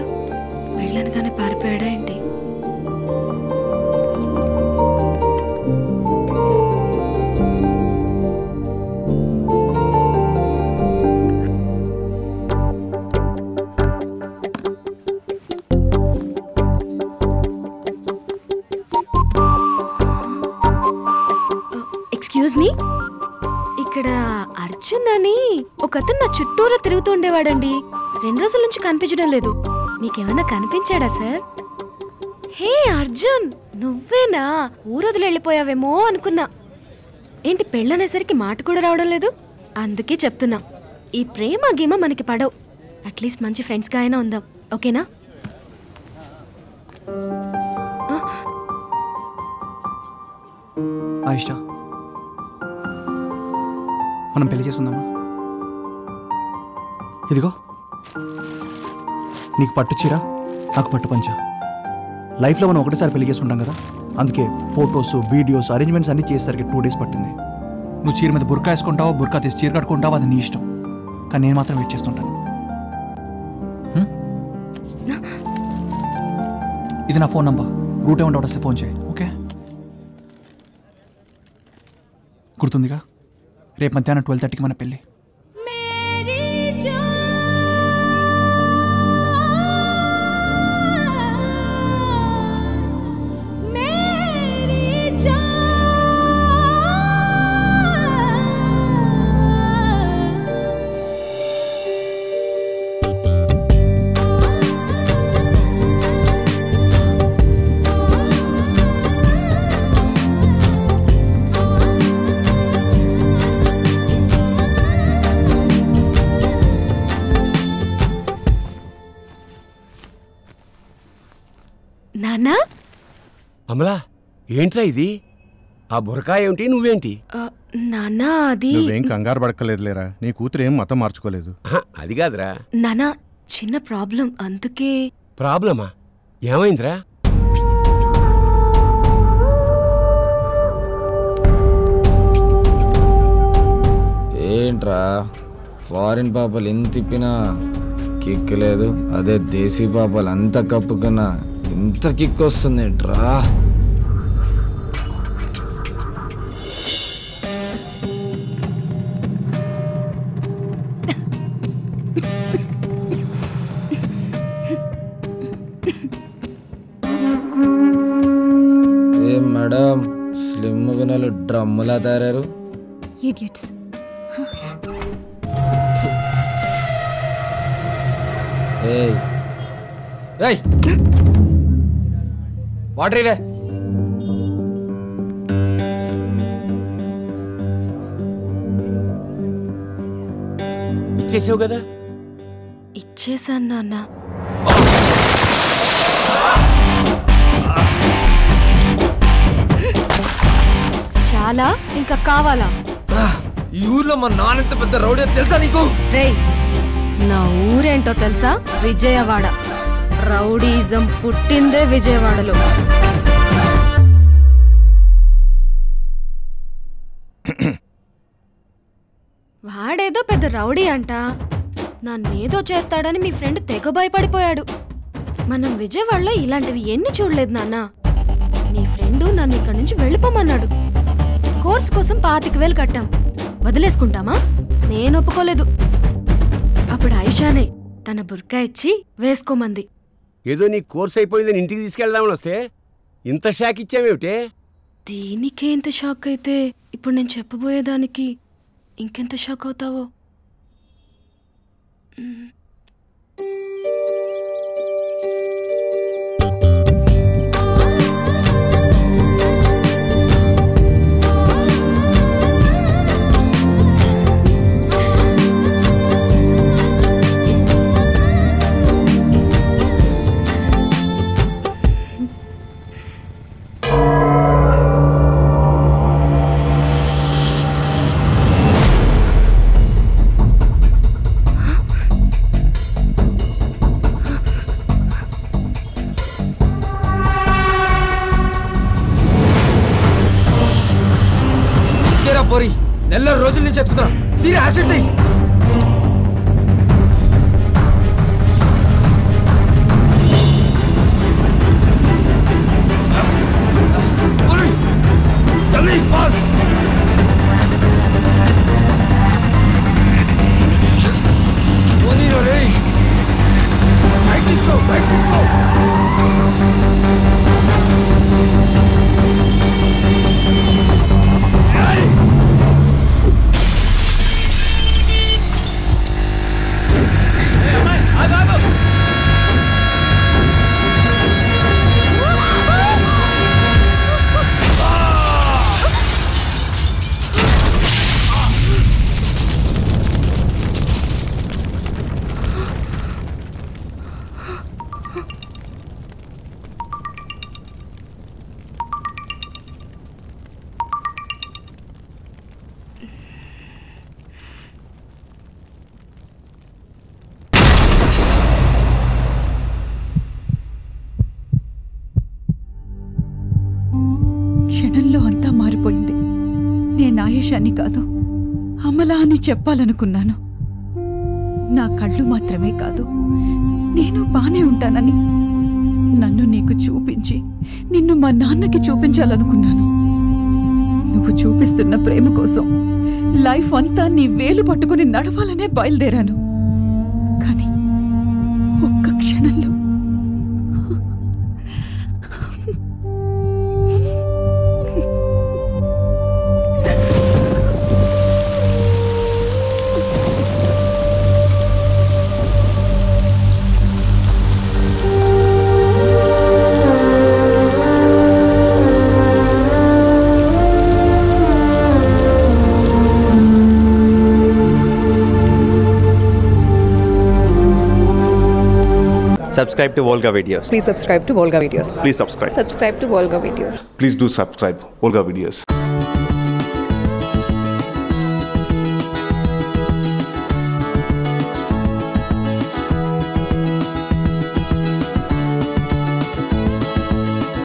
వెళ్ళాడు కానీ పారిపోయాడా ఏంటి? Uh, ఎక్స్క్యూజ్ ఇక్కడ అర్జున్ అని ఒకతను నా చుట్టూరా తిరుగుతూ ఉండేవాడండి. రెండు రోజుల నుంచి కనిపించడం లేదు. మీకేమైనా కనిపించాడా సార్? హే అర్జున్! నువ్వేనా? ఊరొదిలి వెళ్ళిపోయావేమో అనుకున్నా. ఏంటి పెళ్ళనేసరికి మాట కూడా రావడం లేదు? అందుకే చెప్తున్నా. ఈ ప్రేమ గీమ మనకి పడవు. అట్లీస్ట్ మంచి ఫ్రెండ్స్గా అయినా ఉందాం. ఓకేనా? ఆయిషా మనం పెళ్ళి చేసుకుందామా? ఇదిగో. నీకు పట్టు చీర నాకు పట్టు పంచ. లైఫ్లో మనం ఒకటేసారి పెళ్ళి చేసుకుంటాం కదా? అందుకే ఫొటోస్ వీడియోస్ అరేంజ్మెంట్స్ అన్నీ చేసేసరికి టూ డేస్ పట్టింది. నువ్వు చీర మీద బుర్కా వేసుకుంటావో బుర్కా తీసి చీర కట్టుకుంటావో? అది నీ ఇష్టం. కానీ నేను మాత్రం వెయిట్ చేస్తుంటాను. ఇది నా ఫోన్ నంబర్. రూట్ ఏమంటే వస్తే ఫోన్ చేయి ఓకే? గుర్తుందిగా? రేపు మధ్యాహ్నం ట్వెల్వ్ థర్టీకి మన పెళ్ళి. నానా? అమలా ఏంట్రా ఇది? ఆ బురకా ఏమిటి నువ్వేంటి? నానా అది నువ్వేం కంగారు పడక్కలేదులేరా నీ కూతురు ఏం మతం మార్చుకోలేదు. అది కాదురా. నానా చిన్న ప్రాబ్లం అందుకే ప్రాబ్లమా? ఏమైందిరా? ఏంట్రా ఫారిన్ పాపలు ఎంత తిప్పినా కిక్ లేదు అదే దేశీ పాపలు అంత కప్పుకున్నా. ఇంత కిక్ వస్తుందేంట్రా ఏ మేడం స్లిమ్ గుణాలు డ్రమ్ములా తయారు ఇడియట్స్. ఏయ్. ఏయ్. వాటర్ ఇవే. ఇచ్చేసావు కదా? ఇచ్చేసాను నాన్న. చాలా? ఇంకా కావాలా? ఈ ఊర్లో మా నాన్నెంత పెద్ద రౌడీ తెలుసా నీకు? రేయ్ నా ఊరేంటో తెలుసా? విజయవాడ. రౌడీజం పుట్టిందే విజయవాడలో. వాడేదో పెద్ద రౌడీ అంట. నన్నేదో చేస్తాడని మీ ఫ్రెండ్ తెగ భయపడిపోయాడు. మనం విజయవాడలో ఇలాంటివి ఎన్ని చూడలేదు నాన్న. నీ ఫ్రెండు నన్ను ఇక్కడి నుంచి వెళ్ళిపోమన్నాడు. కోర్స్ కోసం పాతిక వేలు కట్టాం. వదిలేసుకుంటామా? నేను ఒప్పుకోలేదు. అప్పుడు ఐషానే తన బుర్కా ఇచ్చి వేసుకోమంది. ఏదో నీ కోర్స్ అయిపోయిందని ఇంటికి తీసుకెళ్దామని వస్తే ఇంత షాక్ ఇచ్చామేమిటే దీనికే ఇంత షాక్ అయితే? ఇప్పుడు నేను చెప్పబోయేదానికి ఇంకెంత షాక్ అవుతావో? పోరి. నెల రోజుల నుంచి ఎత్తుకుతున్నా. తీరే యాసిడ్ ఆయేషాన్ని కాదు అమలా అని చెప్పాలనుకున్నాను. నా కళ్ళు మాత్రమే కాదు నేను బానే ఉంటానని నన్ను నీకు చూపించి నిన్ను మా నాన్నకి చూపించాలనుకున్నాను. నువ్వు చూపిస్తున్న ప్రేమ కోసం లైఫ్ అంతా నీ వేలు పట్టుకుని నడవాలనే బయలుదేరాను. Subscribe to Volga videos. Please subscribe to Volga Videos. Please subscribe. Subscribe to Volga Videos. Please do subscribe. Volga Videos.